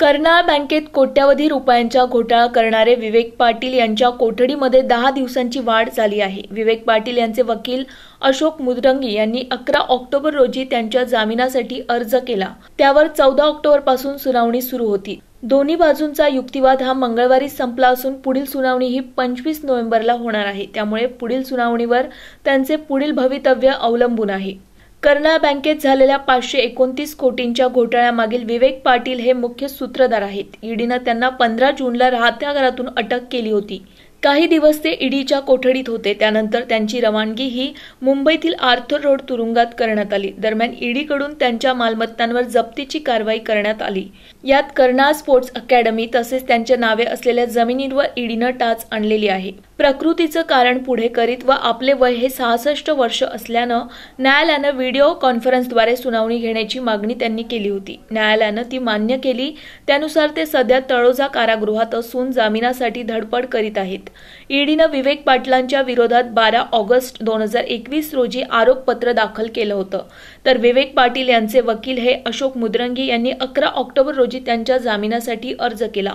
कर्नाळ बँकेत कोट्यावधी रुपयांचा घोटाळा करणारे विवेक पाटील यांच्या कोठडीमध्ये दहा दिवसांची वाढ झाली आहे. विवेक पाटील यांचे वकील अशोक मुदरंगी यांनी अकरा ऑक्टोबर रोजी त्यांच्या जामिनासाठी अर्ज केला. त्यावर चौदा ऑक्टोबरपासून सुनावणी सुरू होती. दोन्ही बाजूंचा युक्तिवाद हा मंगळवारी संपला असून पुढील सुनावणी ही पंचवीस नोव्हेंबरला होणार आहे. त्यामुळे पुढील सुनावणीवर त्यांचे पुढील भवितव्य अवलंबून आहे. कर्नाळ बँकेत झालेल्या पाचशे एकोणतीस कोटींच्या घोटाळ्यामागील विवेक पाटील हे मुख्य सूत्रधार आहेत. ईडीनं त्यांना पंधरा जूनला राहत्या घरातून अटक केली होती. काही दिवस ते ईडीच्या कोठडीत होते. त्यानंतर त्यांची रवानगी ही मुंबईतील आर्थर रोड तुरुंगात करण्यात आली. दरम्यान ईडीकडून त्यांच्या मालमत्तांवर जप्तीची कारवाई करण्यात आली. यात कर्नाळ स्पोर्ट्स अकॅडमी तसेच त्यांच्या नावे असलेल्या जमिनींवर ईडीनं टाच आणलेली आहे. प्रकृतीचं कारण पुढे करीत व आपले वय हे सहासष्ट वर्ष असल्यानं न्यायालयानं व्हिडिओ कॉन्फरन्सद्वारे सुनावणी घेण्याची मागणी त्यांनी केली होती. न्यायालयानं ती मान्य केली. त्यानुसार ते सध्या तळोजा कारागृहात असून जामिनासाठी धडपड करीत आहेत. ईडीनं विवेक पाटलांच्या विरोधात बारा ऑगस्ट दोन हजार एकवीस रोजी आरोपपत्र दाखल केलं होतं. तर विवेक पाटील यांचे वकील हे अशोक मुद्रंगी यांनी अकरा ऑक्टोबर रोजी त्यांच्या जामिनासाठी अर्ज केला.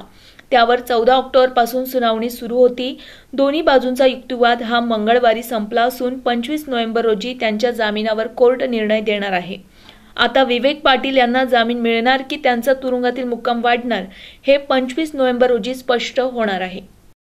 त्यावर चौदा ऑक्टोबरपासून सुनावणी सुरू होती. दोन्ही बाजूंचा युक्तिवाद हा मंगळवारी संपला असून पंचवीस नोव्हेंबर रोजी त्यांच्या जामिनावर कोर्ट निर्णय देणार आहे. आता विवेक पाटील यांना जामीन मिळणार की त्यांचा तुरुंगातील मुक्काम वाढणार हे पंचवीस नोव्हेंबर रोजी स्पष्ट होणार आहे.